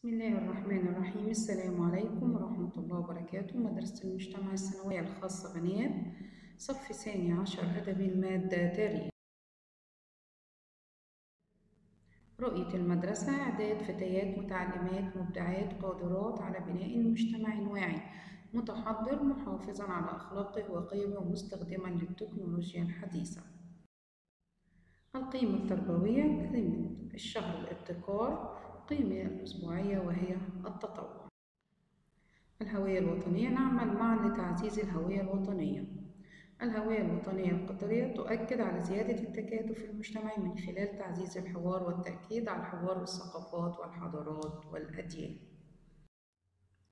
بسم الله الرحمن الرحيم. السلام عليكم ورحمة الله وبركاته. مدرسة المجتمع الثانوية الخاصة بنات صف ثاني عشر أدبي المادة تاريخ. رؤية المدرسة إعداد فتيات متعلمات مبدعات قادرات على بناء مجتمع واعي. متحضر محافظا على أخلاقه وقيمه مستخدما للتكنولوجيا الحديثة. القيمة التربوية قيمة الشهر الابتكار. القيمة الأسبوعية وهي التطوع. الهوية الوطنية نعمل معا لتعزيز الهوية الوطنية. الهوية الوطنية القطرية تؤكد على زيادة التكاتف في المجتمع من خلال تعزيز الحوار والتأكيد على الحوار الثقافات والحضارات والأديان.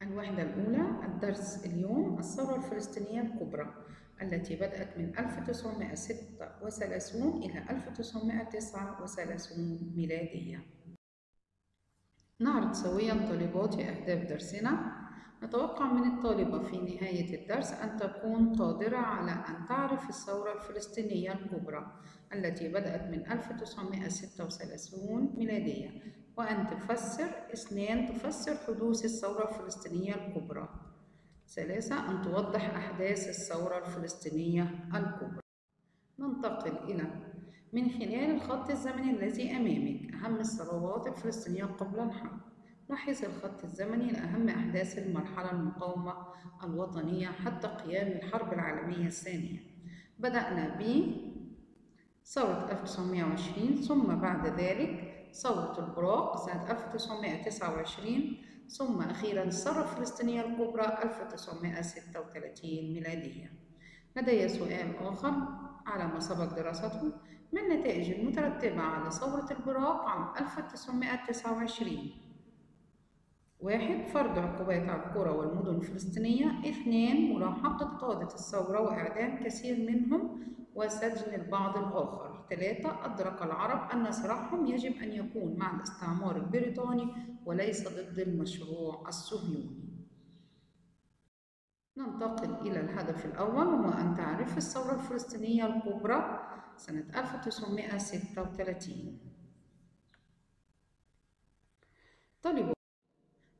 الوحدة الأولى الدرس اليوم الثورة الفلسطينية الكبرى التي بدأت من 1936 إلى 1939 ميلادية. نعرض سويا طالبات أهداف درسنا. نتوقع من الطالبة في نهاية الدرس أن تكون قادرة على أن تعرف الثورة الفلسطينية الكبرى التي بدأت من 1936 ميلادية وأن تفسر اثنان تفسر حدوث الثورة الفلسطينية الكبرى. ثلاثة أن توضح أحداث الثورة الفلسطينية الكبرى. ننتقل إلى من خلال الخط الزمني الذي أمامك أهم الثورات الفلسطينية قبل الحرب. لاحظ الخط الزمني لأهم أحداث المرحلة المقاومة الوطنية حتى قيام الحرب العالمية الثانية. بدأنا ب ثورة 1920 ثم بعد ذلك ثورة البراق سنة 1929 ثم أخيرا الثورة الفلسطينية الكبرى 1936 ميلادية. لدي سؤال آخر على ما سبق دراسته ما النتائج المترتبة على ثورة البراق عام 1929 واحد فرض عقوبات على القرى والمدن الفلسطينية. اثنان ملاحقة قادة الثورة وإعدام كثير منهم وسجن البعض الآخر. ثلاثة أدرك العرب أن صراعهم يجب أن يكون مع الاستعمار البريطاني وليس ضد المشروع الصهيوني. ننتقل إلى الهدف الأول وهو أن تعرف الثورة الفلسطينية الكبرى سنة 1936 طالبوا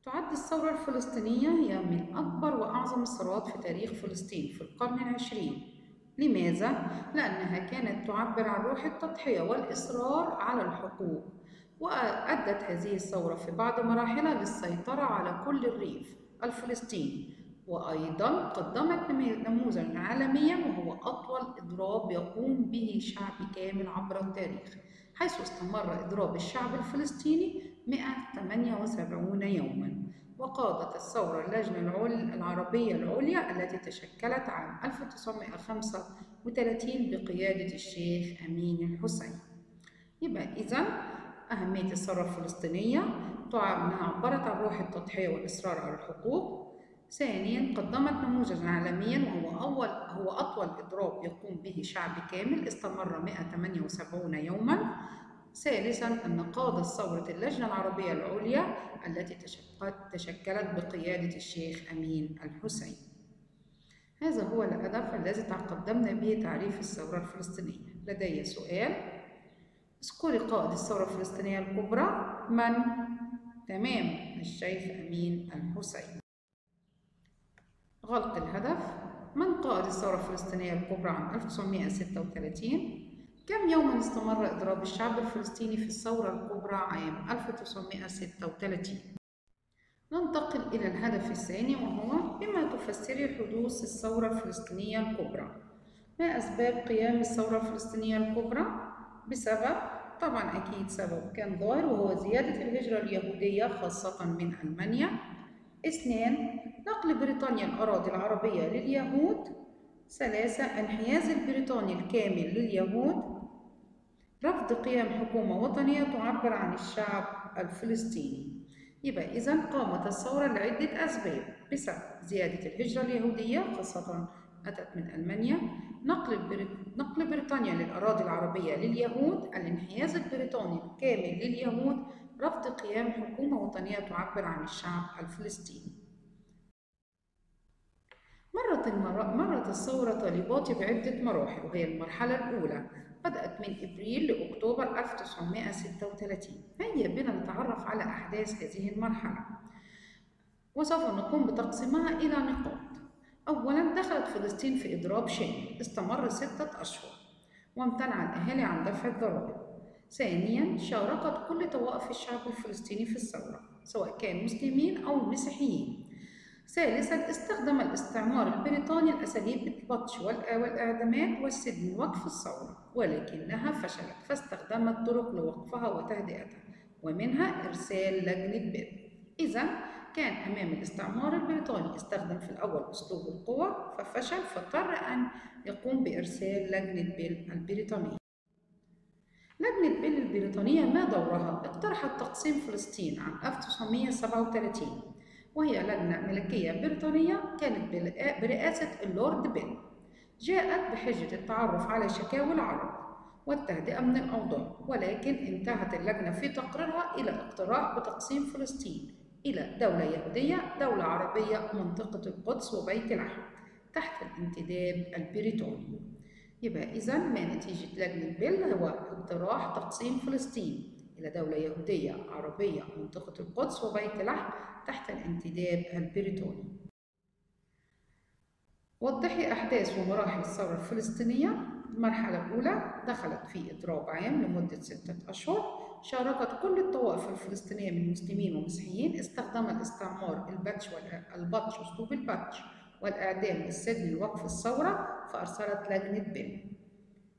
تعد الثورة الفلسطينية هي من أكبر وأعظم الثورات في تاريخ فلسطين في القرن العشرين. لماذا؟ لأنها كانت تعبر عن روح التضحية والإصرار على الحقوق وأدت هذه الثورة في بعض مراحلها للسيطرة على كل الريف الفلسطيني. وأيضا قدمت نموذجا عالميا وهو أطول إضراب يقوم به شعب كامل عبر التاريخ حيث استمر إضراب الشعب الفلسطيني 178 يوما وقادت الثورة اللجنة العربية العليا التي تشكلت عام 1935 بقيادة الشيخ أمين الحسين. يبقى إذا أهمية الثورة الفلسطينية أنها عبرت عن روح التضحية والإصرار على الحقوق ثانيا قدمت نموذجا عالميا وهو أول هو أطول إضراب يقوم به شعب كامل استمر 178 يوما. ثالثا أن قاد ثورة اللجنة العربية العليا التي تشكلت بقيادة الشيخ أمين الحسين. هذا هو الهدف الذي تقدمنا به تعريف الثورة الفلسطينية. لدي سؤال. اذكري قائد الثورة الفلسطينية الكبرى من؟ تمام الشيخ أمين الحسين. غلق الهدف من قائد الثورة الفلسطينية الكبرى عام 1936 كم يوما استمر إضراب الشعب الفلسطيني في الثورة الكبرى عام 1936 ننتقل إلى الهدف الثاني وهو بما تفسري حدوث الثورة الفلسطينية الكبرى. ما أسباب قيام الثورة الفلسطينية الكبرى؟ بسبب طبعا أكيد سبب كان ظاهر وهو زيادة الهجرة اليهودية خاصة من ألمانيا. اثنان نقل بريطانيا الأراضي العربية لليهود. ثلاثة انحياز البريطاني الكامل لليهود. رفض قيام حكومة وطنية تعبر عن الشعب الفلسطيني. يبقى إذا قامت الثورة لعدة أسباب. بسبب زيادة الهجرة اليهودية خاصة أتت من ألمانيا. نقل, بريط... نقل بريطانيا للأراضي العربية لليهود. الانحياز البريطاني الكامل لليهود. رفض قيام حكومة وطنية تعبر عن الشعب الفلسطيني. مرت, المر... مرت الثورة طالباتي بعدة مراحل وهي المرحلة الأولى. بدأت من إبريل لأكتوبر 1936 هيا بنا نتعرف على أحداث هذه المرحلة. وسوف نقوم بتقسيمها إلى نقاط. أولا دخلت فلسطين في إضراب شامل. استمر ستة أشهر. وامتنع الأهالي عن دفع الضرائب. ثانيا شاركت كل طوائف الشعب الفلسطيني في الثورة سواء كانوا مسلمين أو مسيحيين. ثالثا استخدم الاستعمار البريطاني الأساليب البطش والإعدامات والسجن لوقف الثورة ولكنها فشلت فاستخدمت طرق لوقفها وتهدئتها ومنها إرسال لجنة بيل إذا كان أمام الاستعمار البريطاني استخدم في الأول أسلوب القوة ففشل فاضطر أن يقوم بإرسال لجنة بيل البريطانية. لجنة بيل البريطانية ما دورها؟ اقترحت تقسيم فلسطين عام 1937 وهي لجنة ملكية بريطانية كانت برئاسة اللورد بيل جاءت بحجة التعرف على شكاوى العرب والتهدئة من الأوضاع ولكن انتهت اللجنة في تقريرها إلى اقتراح بتقسيم فلسطين إلى دولة يهودية دولة عربية منطقة القدس وبيت لحم تحت الانتداب البريطاني. يبقى إذا ما نتيجة لجنة بيل هو اقتراح تقسيم فلسطين. إلى دولة يهودية عربية منطقة القدس وبيت لحم تحت الانتداب البريطاني. وضحي أحداث ومراحل الثورة الفلسطينية. المرحلة الأولى دخلت في إضراب عام لمدة ستة أشهر. شاركت كل الطوائف الفلسطينية من مسلمين ومسيحيين استخدم الاستعمار البتش والبطش أسلوب البتش والإعدام والسجن لوقف الثورة فأرسلت لجنة بن.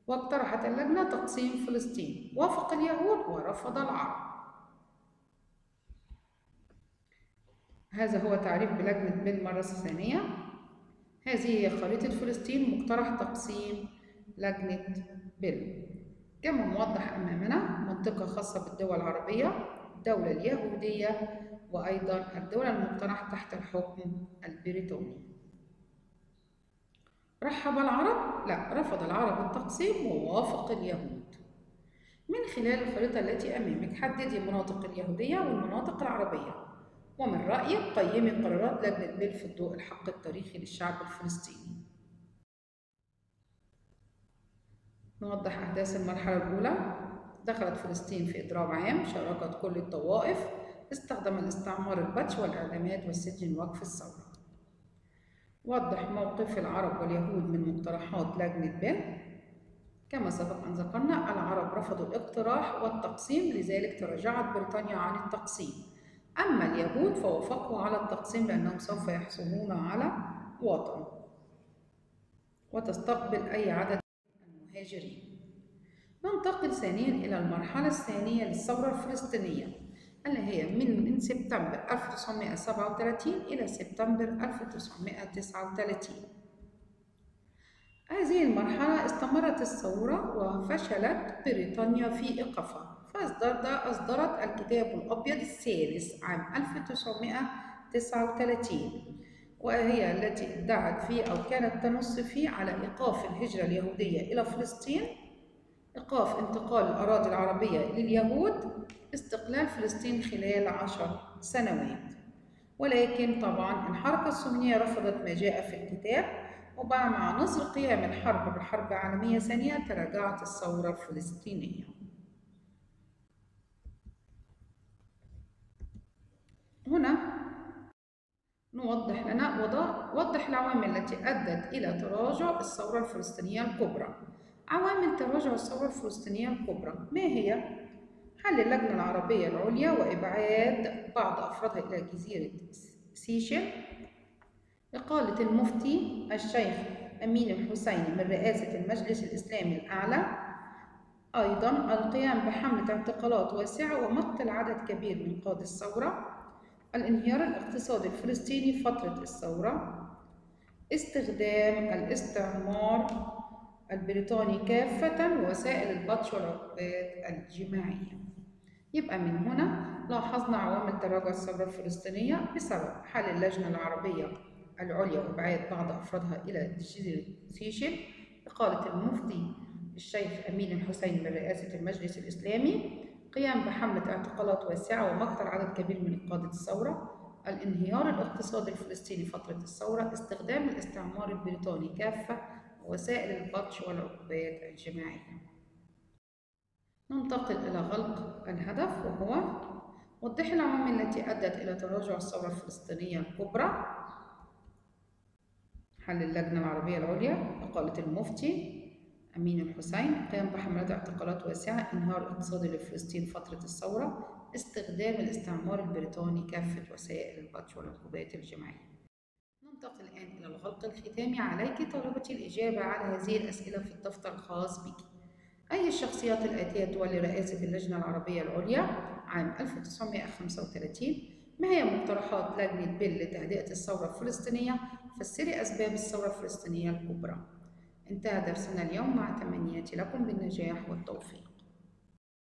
واقترحت اللجنة تقسيم فلسطين. وافق اليهود ورفض العرب. هذا هو تعريف بلجنة بن مرة ثانية هذه هي خريطة فلسطين مقترح تقسيم لجنة بن. كما موضح أمامنا منطقة خاصة بالدول العربية الدولة اليهودية وأيضا الدولة المقترحة تحت الحكم البريطاني. رحب العرب؟ لا رفض العرب التقسيم ووافق اليهود. من خلال الخريطة التي أمامك حددي المناطق اليهودية والمناطق العربية. ومن رأيك قيمي قرارات لجنة بيل في الضوء الحق التاريخي للشعب الفلسطيني. نوضح أحداث المرحلة الأولى. دخلت فلسطين في إضراب عام شاركت كل الطوائف. استخدم الاستعمار البطش والإعدامات والسجن لوقف الثورة. وضح موقف العرب واليهود من مقترحات لجنة بن كما سبق أن ذكرنا العرب رفضوا الاقتراح والتقسيم لذلك تراجعت بريطانيا عن التقسيم. أما اليهود فوافقوا على التقسيم لأنهم سوف يحصلون على وطن. وتستقبل أي عدد المهاجرين. ننتقل ثانيا إلى المرحلة الثانية للثورة الفلسطينية. اللي هي من من سبتمبر 1937 إلى سبتمبر 1939 هذه المرحلة استمرت الثورة وفشلت بريطانيا في إيقافها فأصدرت أصدرت الكتاب الأبيض الثالث عام 1939 وهي التي ادعت فيه أو كانت تنص فيه على إيقاف الهجرة اليهودية إلى فلسطين. إيقاف انتقال الأراضي العربية لليهود استقلال فلسطين خلال عشر سنوات. ولكن طبعا الحركة الصهيونية رفضت ما جاء في الكتاب وبعد مع نصر قيام الحرب بالحرب العالمية ثانية تراجعت الثورة الفلسطينية. هنا نوضح لنا وضح العوامل التي أدت إلى تراجع الثورة الفلسطينية الكبرى. عوامل تراجع الثورة الفلسطينية الكبرى. ما هي؟ حل اللجنة العربية العليا وإبعاد بعض أفرادها إلى جزيرة سيشل إقالة المفتي الشيخ أمين الحسيني من رئاسة المجلس الإسلامي الأعلى. أيضا القيام بحملة اعتقالات واسعة ومقتل عدد كبير من قادة الثورة. الانهيار الاقتصادي الفلسطيني فترة الثورة. استخدام الاستعمار البريطاني كافة وسائل البطش والعقوبات الجماعية. يبقى من هنا لاحظنا عوامل تراجع الثورة الفلسطينية بسبب حل اللجنة العربية العليا وإبعاد بعض أفرادها إلى جزيرة سيشل إقالة المفتي الشيخ أمين الحسين من رئاسة المجلس الإسلامي قيام بحملة اعتقالات واسعة ومقتل عدد كبير من قادة الثورة الانهيار الاقتصادي الفلسطيني فترة الثورة استخدام الاستعمار البريطاني كافة وسائل البطش والعقوبات الجماعية. ننتقل إلى غلق الهدف وهو وضح العوامل التي أدت إلى تراجع الثورة الفلسطينية الكبرى. حل اللجنة العربية العليا إقالة المفتي أمين الحسين قيام بحملات اعتقالات واسعة إنهار اقتصادي لفلسطين فترة الثورة استخدام الاستعمار البريطاني كافة وسائل البطش والعقوبات الجماعية. ننتقل الآن إلى الغلق الختامي. عليك طلبتي الإجابة على هذه الأسئلة في الدفتر الخاص بك. أي الشخصيات الآتية تولي رئاسة اللجنة العربية العليا؟ عام 1935 ما هي مقترحات لجنة بيل لتهدئة الثورة الفلسطينية؟ فسري أسباب الثورة الفلسطينية الكبرى. انتهى درسنا اليوم. مع تمنياتي لكم بالنجاح والتوفيق.